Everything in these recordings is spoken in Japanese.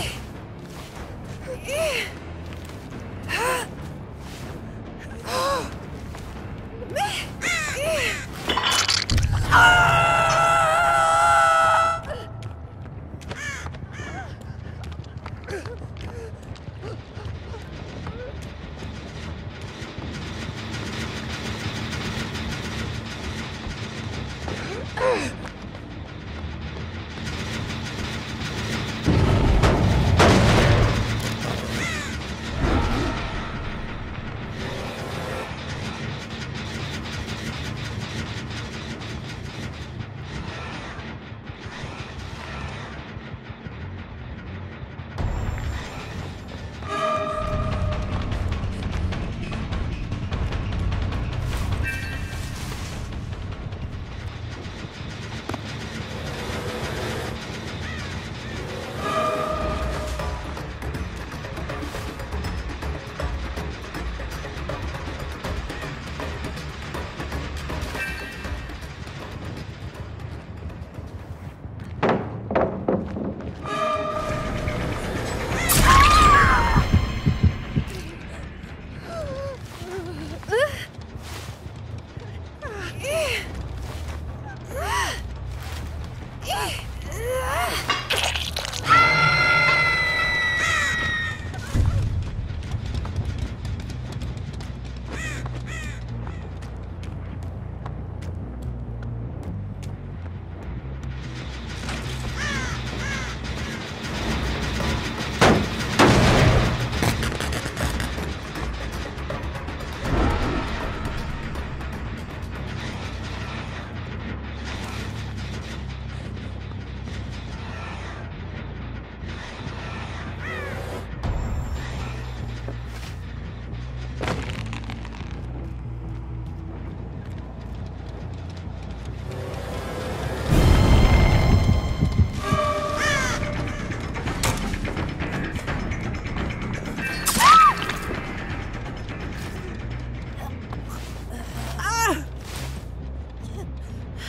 い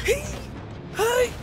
Hey! Hey!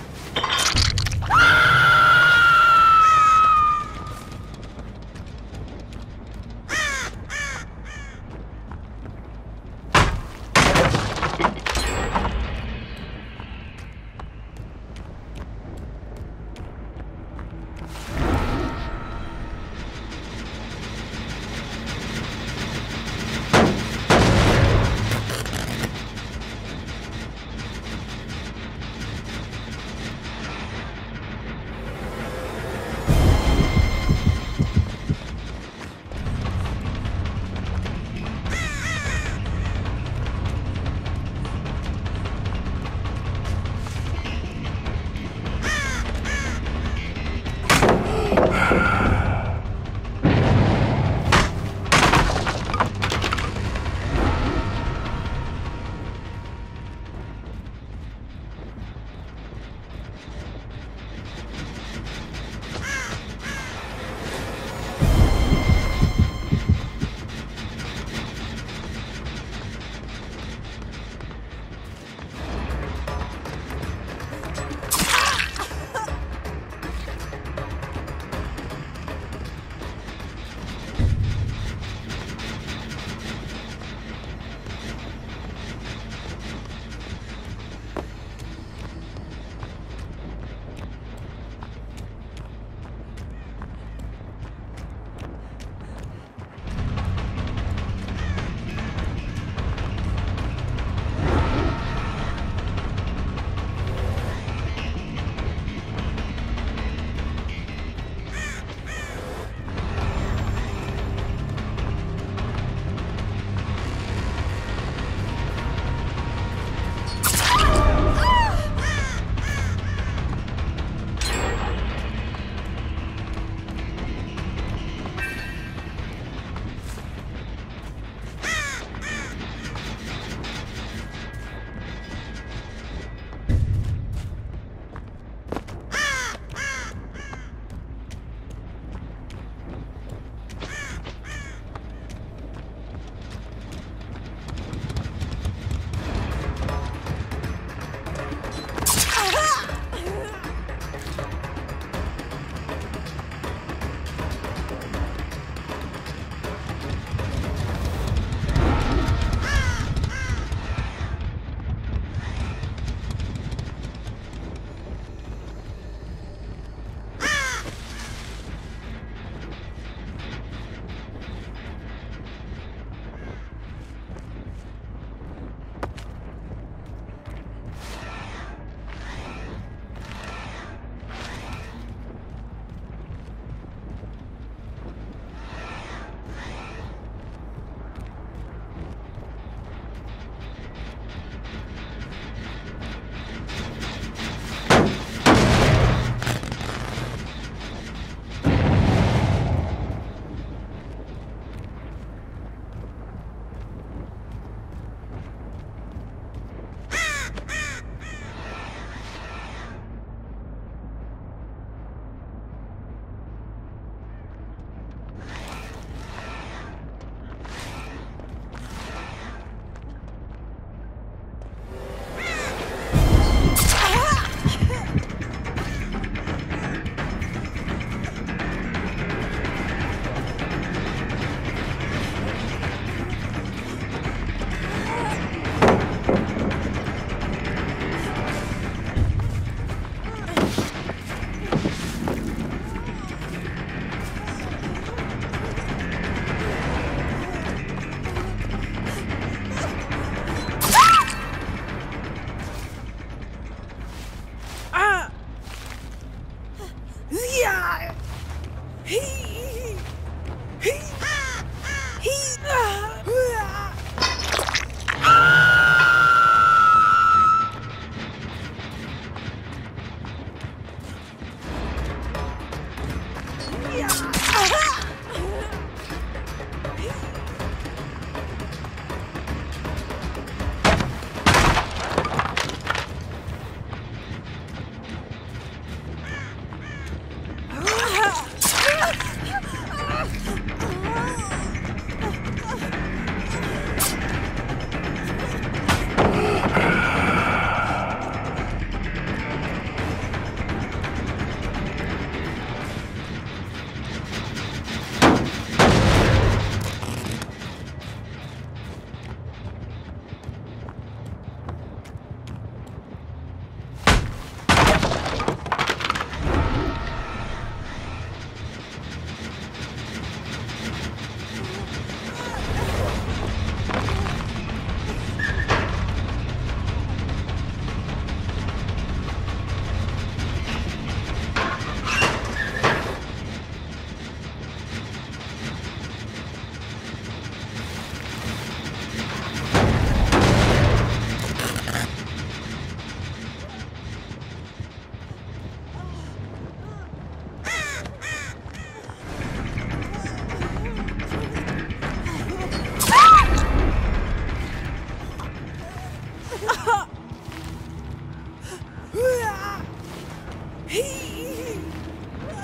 Yeah.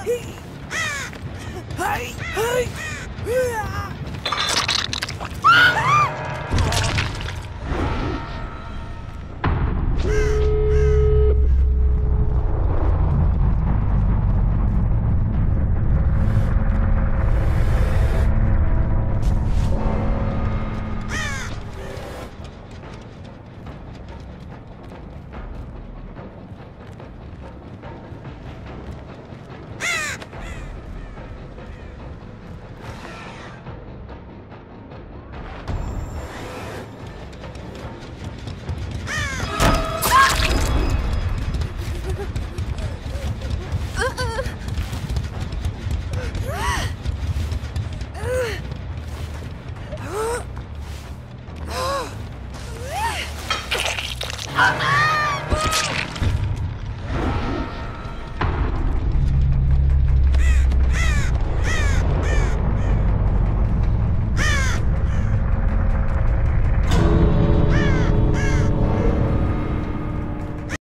はいはい。